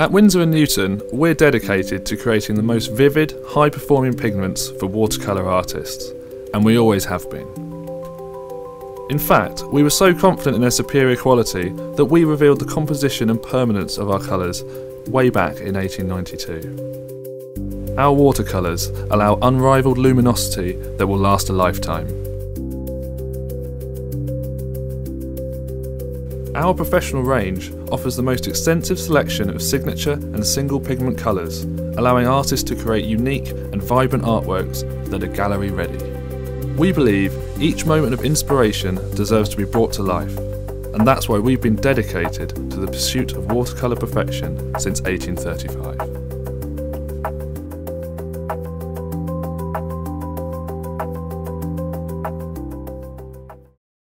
At Winsor & Newton, we're dedicated to creating the most vivid, high-performing pigments for watercolour artists, and we always have been. In fact, we were so confident in their superior quality that we revealed the composition and permanence of our colours way back in 1892. Our watercolours allow unrivaled luminosity that will last a lifetime. Our professional range offers the most extensive selection of signature and single pigment colours, allowing artists to create unique and vibrant artworks that are gallery ready. We believe each moment of inspiration deserves to be brought to life, and that's why we've been dedicated to the pursuit of watercolour perfection since 1835.